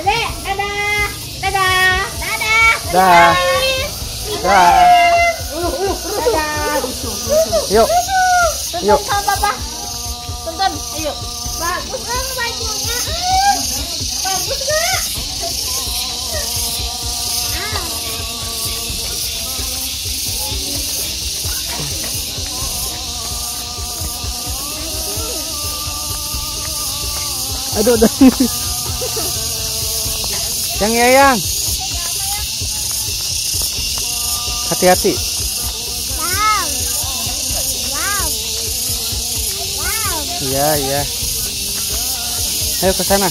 dadah. Dadah. Dadah. Dadah. Dadah. Dadah. Yuk. Yuk Tonton, ayo. Bagus kan bajunya? Bagus gak? Ah. Aduh, aduh. Yang ya, yang. Hati-hati. Iya, iya. Ayo ke sana.